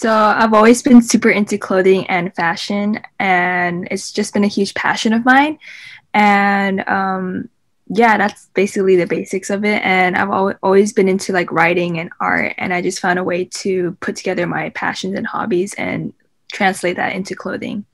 So I've always been super into clothing and fashion, and it's just been a huge passion of mine. And um, yeah, that's basically the basics of it. And I've al- always been into like writing and art, and I just found a way to put together my passions and hobbies and translate that into clothing.